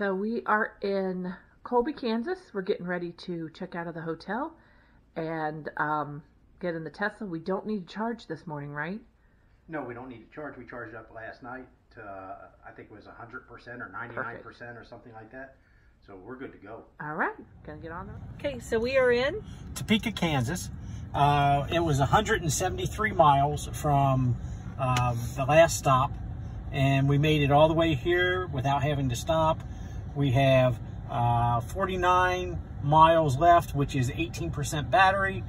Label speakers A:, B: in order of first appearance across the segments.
A: So we are in Colby, Kansas. We're getting ready to check out of the hotel and um, get in the Tesla. We don't need to charge this morning, right?
B: No, we don't need to charge. We charged up last night to, uh, I think it was 100% or 99% or something like that. So we're good to go.
A: All right, gonna get on there.
C: Okay, so we are in
D: Topeka, Kansas. Uh, it was 173 miles from uh, the last stop, and we made it all the way here without having to stop. We have uh, 49 miles left, which is 18% battery,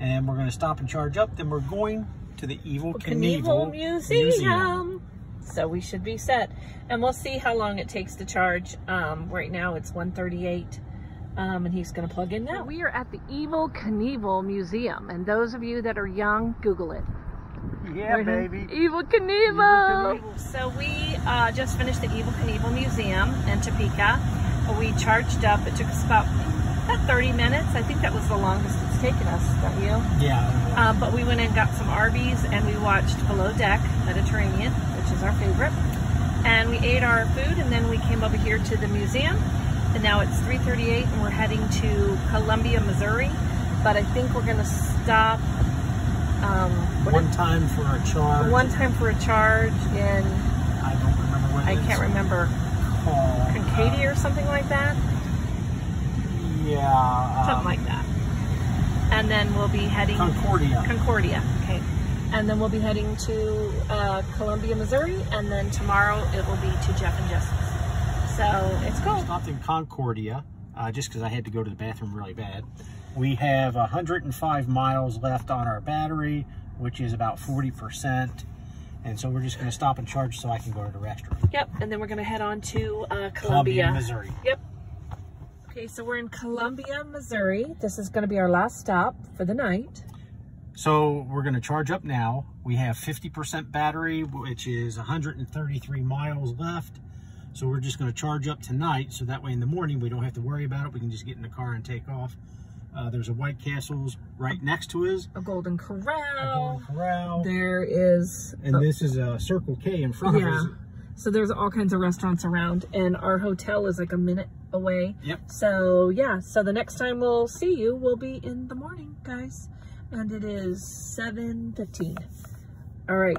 D: and we're going to stop and charge up. Then we're going to the Evel Knievel,
C: Knievel Museum. Museum. So we should be set. And we'll see how long it takes to charge. Um, right now it's 138. Um, and he's going to plug in now.
A: We are at the Evel Knievel Museum, and those of you that are young, Google it.
D: Yeah, baby.
A: Evel Knievel.
C: So we uh, just finished the Evel Knievel Museum in Topeka. We charged up. It took us about about 30 minutes. I think that was the longest it's taken us, don't you?
D: Yeah.
C: Uh, but we went and got some Arby's and we watched Below Deck Mediterranean, which is our favorite. And we ate our food and then we came over here to the museum. And now it's 3.38 and we're heading to Columbia, Missouri. But I think we're going to stop
D: um, one time for a charge.
C: One time for a charge in.
D: I don't remember what.
C: I can't remember.
D: Called,
C: Concadia uh, or something like that.
D: Yeah.
C: Something um, like that. And then we'll be heading.
D: Concordia.
C: Concordia. Okay. And then we'll be heading to uh, Columbia, Missouri, and then tomorrow it will be to Jeff and Jess's. So it's cool.
D: Stopped in Concordia, uh, just because I had to go to the bathroom really bad. We have 105 miles left on our battery, which is about 40%. And so we're just going to stop and charge so I can go to the restroom.
C: Yep, and then we're going to head on to uh, Columbia.
D: Columbia, Missouri.
C: Yep. Okay, so we're in Columbia, Missouri. This is going to be our last stop for the night.
D: So we're going to charge up now. We have 50% battery, which is 133 miles left. So we're just going to charge up tonight. So that way in the morning, we don't have to worry about it. We can just get in the car and take off. Uh, there's a White Castle's right next to us.
C: A Golden Corral.
D: A Golden Corral.
C: There is.
D: And a, this is a Circle K in front yeah. of us.
C: So there's all kinds of restaurants around and our hotel is like a minute away.
D: Yep.
C: So yeah, so the next time we'll see you will be in the morning, guys. And it is 7.15. All right.